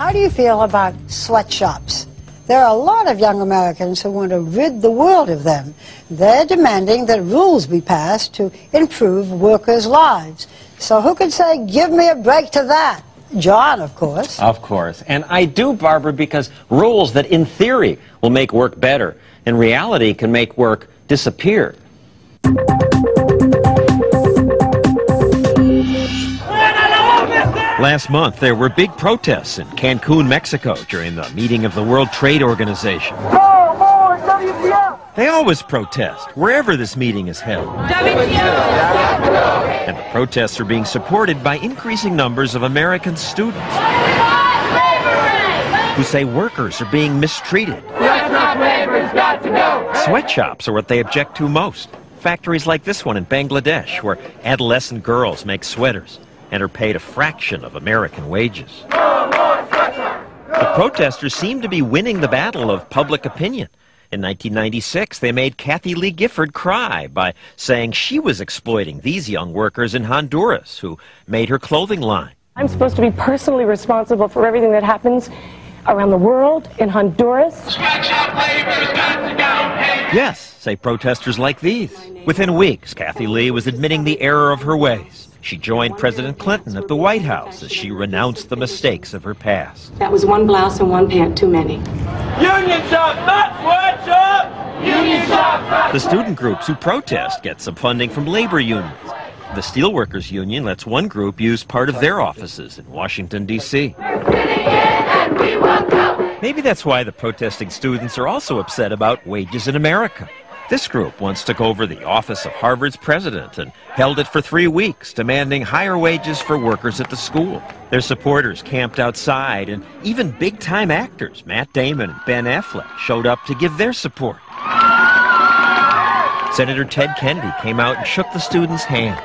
How do you feel about sweatshops? There are a lot of young Americans who want to rid the world of them. They're demanding that rules be passed to improve workers' lives. So who could say, give me a break to that? John, of course. Of course. And I do, Barbara, because rules that in theory will make work better, in reality can make work disappear. Last month, there were big protests in Cancun, Mexico during the meeting of the World Trade Organization. They always protest, wherever this meeting is held. And the protests are being supported by increasing numbers of American students who say workers are being mistreated. Sweatshops are what they object to most. Factories like this one in Bangladesh, where adolescent girls make sweaters and are paid a fraction of American wages. The protesters seem to be winning the battle of public opinion. In 1996, they made Kathie Lee Gifford cry by saying she was exploiting these young workers in Honduras who made her clothing line. I'm supposed to be personally responsible for everything that happens around the world, in Honduras. Yes, say protesters like these. Within weeks, Kathie Lee was admitting the error of her ways. She joined President Clinton at the White House as she renounced the mistakes of her past. That was one blouse and one pant too many. Union shop, not sweatshop! Union shop! The student groups who protest get some funding from labor unions. The Steelworkers Union lets one group use part of their offices in Washington, D.C. Maybe that's why the protesting students are also upset about wages in America. This group once took over the office of Harvard's president and held it for three weeks, demanding higher wages for workers at the school. Their supporters camped outside, and even big-time actors, Matt Damon and Ben Affleck, showed up to give their support. Senator Ted Kennedy came out and shook the students' hands.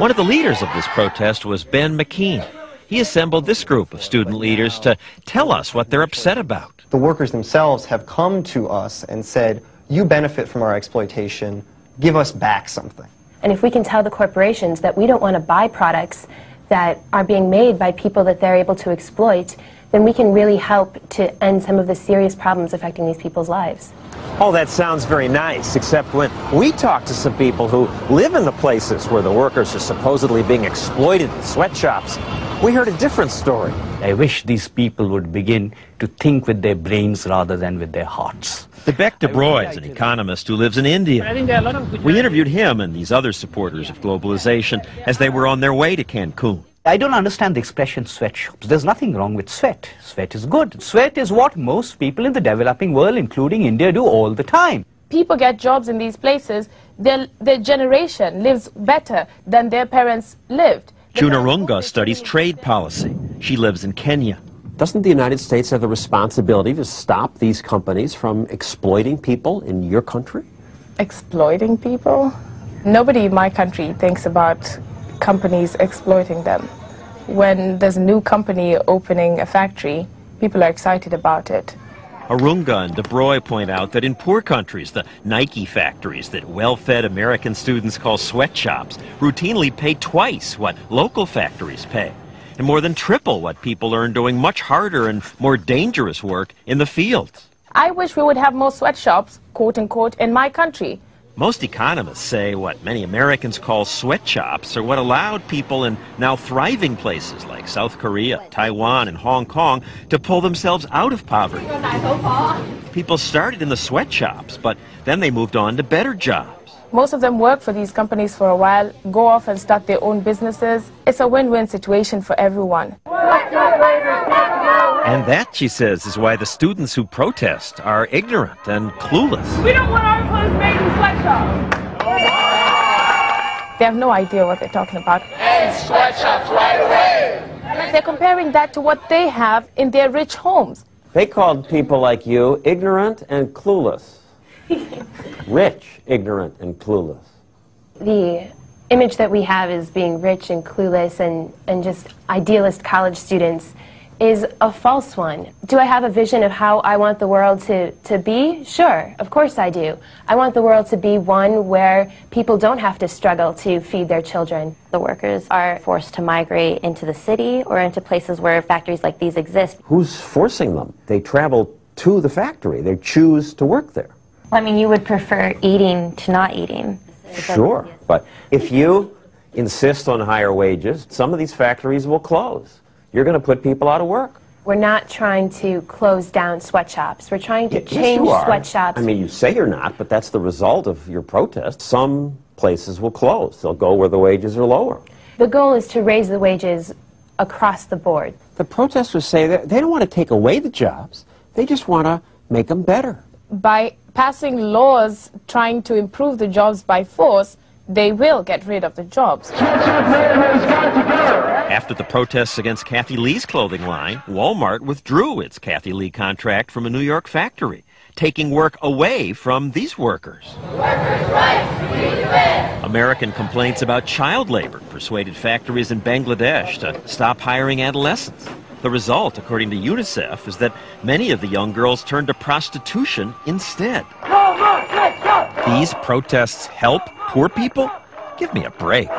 One of the leaders of this protest was Ben McKean. He assembled this group of student leaders to tell us what they're upset about. The workers themselves have come to us and said, you benefit from our exploitation, give us back something. And if we can tell the corporations that we don't want to buy products that are being made by people that they're able to exploit, then we can really help to end some of the serious problems affecting these people's lives. Oh, that sounds very nice, except when we talk to some people who live in the places where the workers are supposedly being exploited in sweatshops, we heard a different story. I wish these people would begin to think with their brains rather than with their hearts. Vivek Debroy is an economist who lives in India. We interviewed him and these other supporters of globalization as they were on their way to Cancun. I don't understand the expression sweatshops. There's nothing wrong with sweat. Sweat is good. Sweat is what most people in the developing world, including India, do all the time. People get jobs in these places. Their, their generation lives better than their parents lived. June Arunga studies trade policy. She lives in Kenya. Doesn't the United States have the responsibility to stop these companies from exploiting people in your country? Exploiting people? Nobody in my country thinks about companies exploiting them. When there's a new company opening a factory, people are excited about it. Arunga and Debroy point out that in poor countries, the Nike factories that well-fed American students call sweatshops routinely pay twice what local factories pay and more than triple what people earn doing much harder and more dangerous work in the fields. I wish we would have more sweatshops, quote unquote, in my country. Most economists say what many Americans call sweatshops are what allowed people in now thriving places like South Korea, Taiwan, and Hong Kong to pull themselves out of poverty. People started in the sweatshops, but then they moved on to better jobs. Most of them work for these companies for a while, go off and start their own businesses. It's a win-win situation for everyone. And that, she says, is why the students who protest are ignorant and clueless. We don't want our clothes made in sweatshops. They have no idea what they're talking about. End sweatshops right away. They're comparing that to what they have in their rich homes. They called people like you ignorant and clueless. rich, ignorant, and clueless. The image that we have is being rich and clueless and, and just idealist college students is a false one. Do I have a vision of how I want the world to, to be? Sure, of course I do. I want the world to be one where people don't have to struggle to feed their children. The workers are forced to migrate into the city or into places where factories like these exist. Who's forcing them? They travel to the factory. They choose to work there. Well, I mean, you would prefer eating to not eating. Sure, but if you insist on higher wages, some of these factories will close. You're going to put people out of work. We're not trying to close down sweatshops. We're trying to Yes, change you are. sweatshops. I mean, you say you're not, but that's the result of your protest. Some places will close. They'll go where the wages are lower. the goal is to raise the wages across the board. The protesters say that they don't want to take away the jobs. They just want to make them better. By passing laws trying to improve the jobs by force, they will get rid of the jobs. After the protests against Kathie Lee's clothing line, Walmart withdrew its Kathie Lee contract from a New York factory, taking work away from these workers. American complaints about child labor persuaded factories in Bangladesh to stop hiring adolescents. The result, according to UNICEF, is that many of the young girls turned to prostitution instead. These protests help poor people? Give me a break.